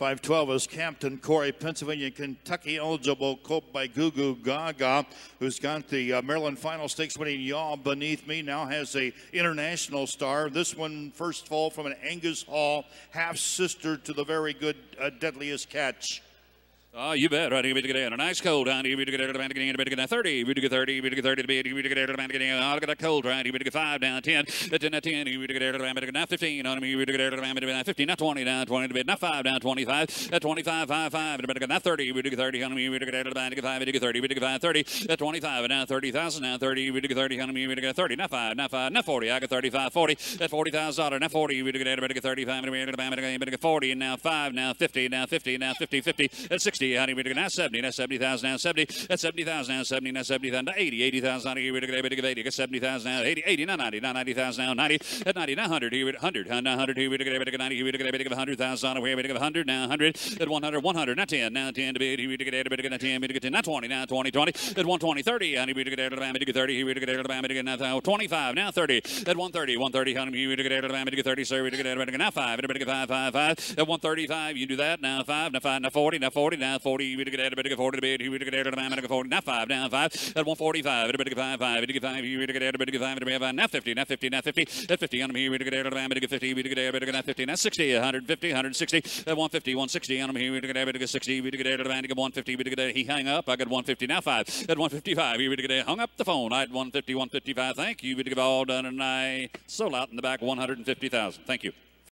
512 is Captain Corey, Pennsylvania, Kentucky eligible, colt by Googoo Gaagaa, who's got the uh, Maryland Final Stakes winning Yaw Beneath Me, now has a international star. This one first fall from an Angus Hall, half sister to the very good uh, Deadliest Catch. Oh, you bet. Right, get in a nice cold. Right, get it. Man, getting to get thirty. You to get thirty. You to get thirty. You to get it. Man, getting. Oh, look at that cold. Right, you to get five down ten. Ten at ten. You to get it. Man, now fifteen on me. Get it. Man, now fifteen. Now twenty down twenty to bid. Now five down twenty-five. At twenty-five, five, five. Now thirty. You to get thirty on me. You to get it. Man, get five. You to get thirty. You to get five thirty. At twenty-five. Now thirty thousand. Now thirty. You to get thirty on me. You to get thirty. Now five. Now five. Now forty. I got thirty-five. Forty. At forty thousand dollars. Now forty. You to get it. Get thirty-five. You to get forty. And now five. Now fifty. Now fifty. Now fifty. Fifty. At sixty. How do you get now? 70, now 70,000, now 70, that's 70,000, now 70, now 70,000, now 80, 80,000, now 80, 80, 70,000, now 80, 80, now 90, now 90,000, now 90, at 90, now 100, here we're 100, now 100, 90, 100,000, now 100, now 100, at 100, 100, now 10, now 10, to be 80, to get 80, now 10, to get now 20, now 20, 20, at 120, 30, honey, to get 30, to get 30, to get now 25, now 30, at 130, 130, honey, to get 30, to get 30, sir, to get now 5, to get 5, 5, 5, at 135, you do that, now 5, now 5, now 40, now 40, now 40, to get 40, to bid, to get man, to 40, now 5, down 5, at 145, to get 5, 5, to get 5, you to get get 5, to get 5, now 50, now 50, now 50, at 50, on me, to get to man, to get 50, to get to get 50, now 60, 150, 160, at 150, 160, on me, to get to get 60, to get to man, to get 150, to get he hung up, I got 150, now 5, at 155, you to get hung up the phone, I had 150, 155, thank you, to get all done, and sold out in the back 150,000. Thank you.